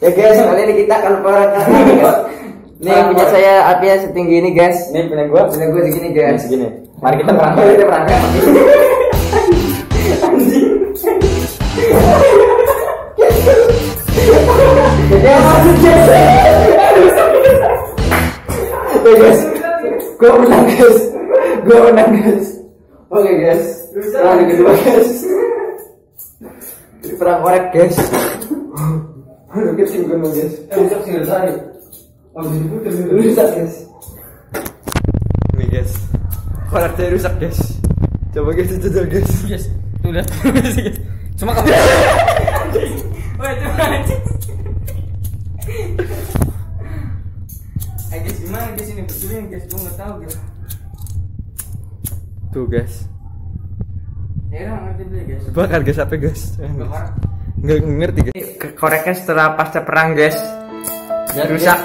Ya guys, kali ini kita akan perang Ini yang punya saya apinya setinggi ini guys. Ini punya gua. Punya gue segini Ini guys. segini. Mari kita perang. Mari kita perang. Oke guys, gue menang guys, gue menang guys. Oke guys, perang yang kedua guys. Perang korek guys. Aduh, kita tinggal guys. Rusak singgah saya. Abis diputer. Rusak guys. Nih guys. Korek saya rusak guys. Coba guys jajal guys. Guys, tuh lihat. Cuma kamu. Wah, itu anjing. Eh guys, gimana guys ini betulin guys? Gua nggak tahu guys. Tuh guys. Ya udah ngerti dulu guys. Bakar guys apa guys? Bakar. Nggak ngerti guys. Koreknya setelah pasca perang guys. Ya, Rusak.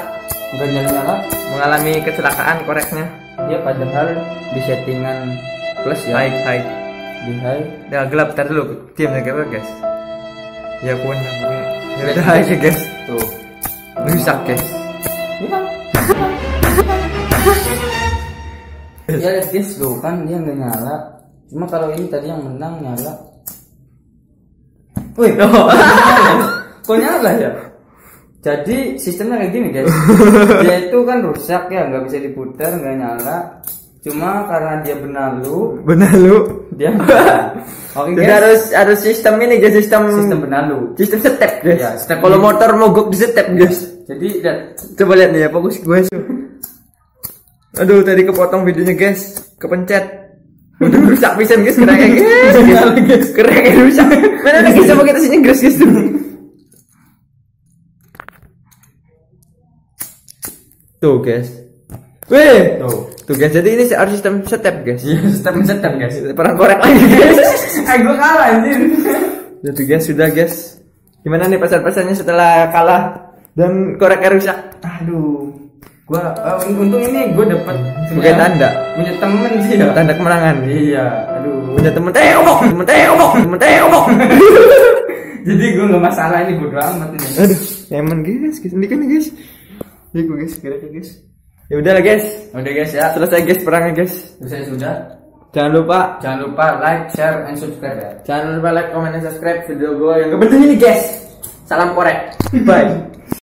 Enggak nyala-nyala. Mengalami kecelakaan koreknya. Dia padahal di settingan plus ya. High high. Di high. Ya gelap tar dulu. Diam ya guys. Ya pun. Ya udah aja guys. Tuh. Rusak guys. Iya. ya lihat guys tuh kan dia nggak nyala. Cuma kalau ini tadi yang menang nyala. Wih, kok nyala ya? Jadi sistemnya kayak gini guys. Dia itu kan rusak ya, nggak bisa diputar, nggak nyala. Cuma karena dia benalu, Benar lu. dia Oke Jadi guys. harus harus sistem ini guys sistem Sistem benalu. sistem step guys. Ya, step Kalau motor mogok di step guys. Jadi lihat Coba lihat nih ya fokus gue. Aduh tadi kepotong videonya guys, kepencet. Udah rusak pisan guys, kereknya guys. Kereknya rusak. Mana lagi coba kita sini guys guys tuh. Tuh guys. Weh, tuh. tuh guys. Jadi ini harus sistem step guys. Iya, sistem sistem guys. Perang korek lagi guys. Eh, gue kalah anjir. Jadi guys sudah guys. Gimana nih pesan-pesannya setelah kalah dan koreknya rusak? Aduh, gua eh, untung ini gua dapat Sebagai tanda. punya temen sih ya. Tanda kemenangan. Iya, aduh. Punya temen teh ngomong, temen teh ngomong, temen teh ngomong. Jadi gua nggak masalah ini bodo amat ini. Aduh, emang guys, guys, ini kan guys. Ya gue guys, kira-kira guys. Ya udahlah guys, Udah guys ya, selesai guys perangnya guys. selesai sudah. Jangan lupa, Jangan lupa like, share, and subscribe ya. jangan lupa like, comment, dan subscribe video gue yang kepenting ini guys. Salam korek, bye.